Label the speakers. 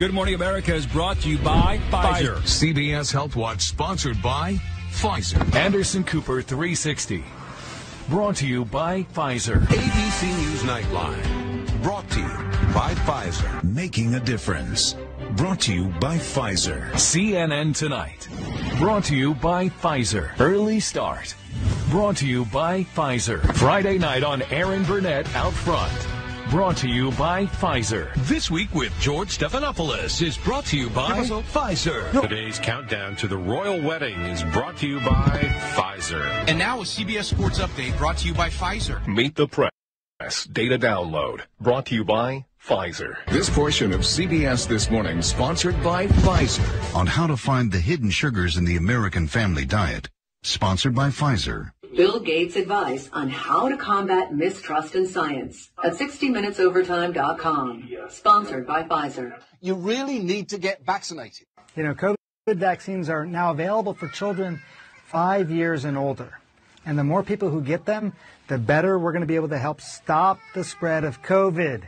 Speaker 1: Good Morning America is brought to you by Pfizer.
Speaker 2: CBS Health Watch sponsored by Pfizer.
Speaker 1: Anderson Cooper 360. Brought to you by Pfizer.
Speaker 2: ABC News Nightline. Brought to you by Pfizer.
Speaker 3: Making a difference. Brought to you by Pfizer.
Speaker 1: CNN Tonight. Brought to you by Pfizer. Early Start. Brought to you by Pfizer. Friday night on Erin Burnett Out Front. Brought to you by Pfizer.
Speaker 2: This week with George Stephanopoulos is brought to you by Pfizer.
Speaker 4: Today's countdown to the royal wedding is brought to you by Pfizer.
Speaker 5: And now a CBS Sports Update brought to you by Pfizer.
Speaker 6: Meet the Press. Data download. Brought to you by Pfizer.
Speaker 7: This portion of CBS This Morning sponsored by Pfizer.
Speaker 8: On how to find the hidden sugars in the American family diet. Sponsored by Pfizer.
Speaker 9: Bill Gates' advice on how to combat mistrust in science at 60minutesovertime.com. Sponsored by Pfizer.
Speaker 10: You really need to get vaccinated.
Speaker 11: You know, COVID vaccines are now available for children five years and older. And the more people who get them, the better we're going to be able to help stop the spread of COVID.